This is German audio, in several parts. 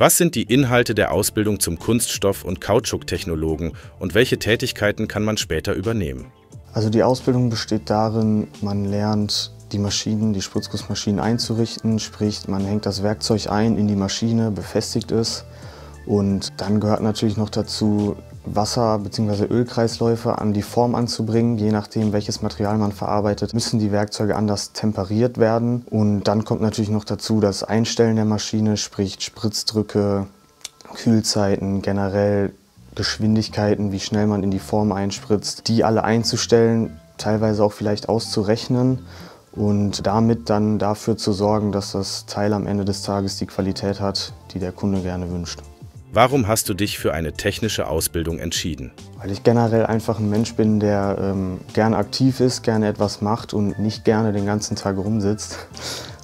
Was sind die Inhalte der Ausbildung zum Kunststoff- und Kautschuktechnologen und welche Tätigkeiten kann man später übernehmen? Also die Ausbildung besteht darin, man lernt die Maschinen, die Spritzgussmaschinen einzurichten, sprich man hängt das Werkzeug ein in die Maschine, befestigt es und dann gehört natürlich noch dazu, Wasser- bzw. Ölkreisläufe an die Form anzubringen. Je nachdem, welches Material man verarbeitet, müssen die Werkzeuge anders temperiert werden. Und dann kommt natürlich noch dazu das Einstellen der Maschine, sprich Spritzdrücke, Kühlzeiten, generell Geschwindigkeiten, wie schnell man in die Form einspritzt, die alle einzustellen, teilweise auch vielleicht auszurechnen und damit dann dafür zu sorgen, dass das Teil am Ende des Tages die Qualität hat, die der Kunde gerne wünscht. Warum hast du dich für eine technische Ausbildung entschieden? Weil ich generell einfach ein Mensch bin, der ähm, gerne aktiv ist, gerne etwas macht und nicht gerne den ganzen Tag rumsitzt.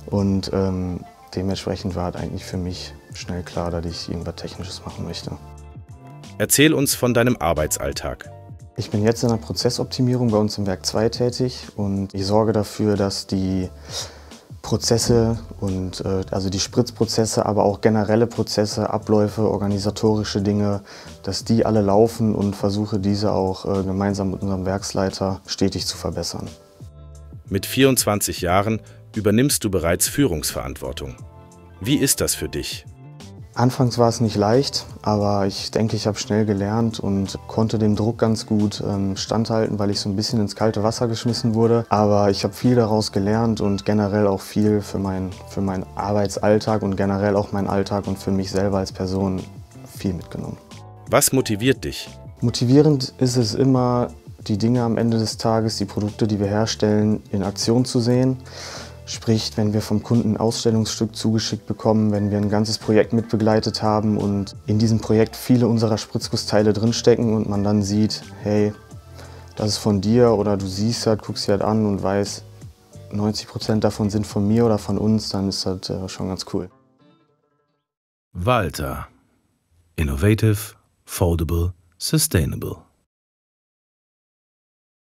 Und ähm, dementsprechend war es eigentlich für mich schnell klar, dass ich irgendwas Technisches machen möchte. Erzähl uns von deinem Arbeitsalltag. Ich bin jetzt in der Prozessoptimierung bei uns im Werk 2 tätig und ich sorge dafür, dass die Prozesse und äh, also die Spritzprozesse, aber auch generelle Prozesse, Abläufe, organisatorische Dinge, dass die alle laufen und versuche diese auch äh, gemeinsam mit unserem Werksleiter stetig zu verbessern. Mit 24 Jahren übernimmst du bereits Führungsverantwortung. Wie ist das für dich? Anfangs war es nicht leicht, aber ich denke, ich habe schnell gelernt und konnte dem Druck ganz gut ähm, standhalten, weil ich so ein bisschen ins kalte Wasser geschmissen wurde. Aber ich habe viel daraus gelernt und generell auch viel für, mein, für meinen Arbeitsalltag und generell auch meinen Alltag und für mich selber als Person viel mitgenommen. Was motiviert dich? Motivierend ist es immer, die Dinge am Ende des Tages, die Produkte, die wir herstellen, in Aktion zu sehen. Sprich, wenn wir vom Kunden ein Ausstellungsstück zugeschickt bekommen, wenn wir ein ganzes Projekt mitbegleitet haben und in diesem Projekt viele unserer Spritzgussteile drinstecken und man dann sieht, hey, das ist von dir oder du siehst halt, guckst dir halt an und weißt, 90 Prozent davon sind von mir oder von uns, dann ist das äh, schon ganz cool. Walter. Innovative, Foldable, Sustainable.